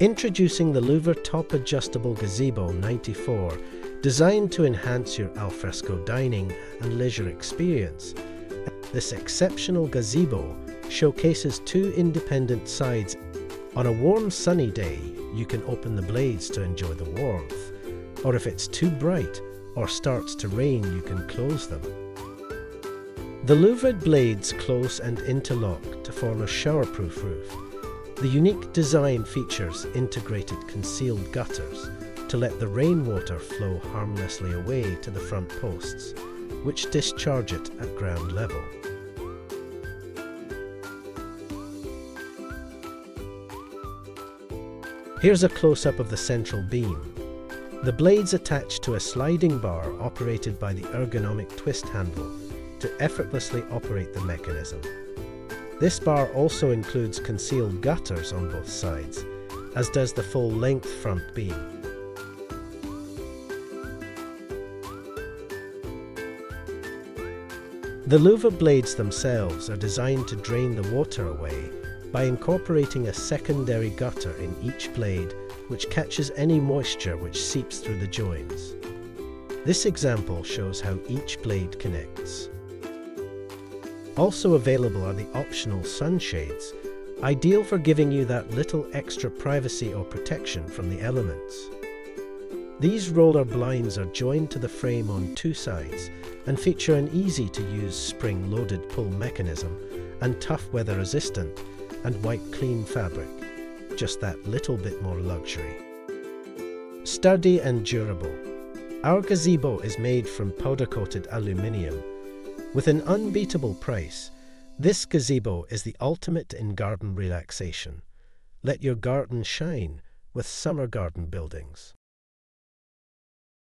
Introducing the Louver Top Adjustable Gazebo 94, designed to enhance your alfresco dining and leisure experience. This exceptional gazebo showcases two independent sides. On a warm sunny day, you can open the blades to enjoy the warmth, or if it's too bright or starts to rain, you can close them. The louvered blades close and interlock to form a showerproof roof. The unique design features integrated concealed gutters to let the rainwater flow harmlessly away to the front posts, which discharge it at ground level. Here's a close-up of the central beam. The blades attach to a sliding bar operated by the ergonomic twist handle to effortlessly operate the mechanism. This bar also includes concealed gutters on both sides, as does the full-length front beam. The louver blades themselves are designed to drain the water away by incorporating a secondary gutter in each blade which catches any moisture which seeps through the joins. This example shows how each blade connects. Also available are the optional sunshades, ideal for giving you that little extra privacy or protection from the elements. These roller blinds are joined to the frame on two sides and feature an easy-to-use spring-loaded pull mechanism and tough weather resistant and white clean fabric. Just that little bit more luxury. Sturdy and durable. Our gazebo is made from powder-coated aluminium with an unbeatable price, this gazebo is the ultimate in garden relaxation. Let your garden shine with summer garden buildings.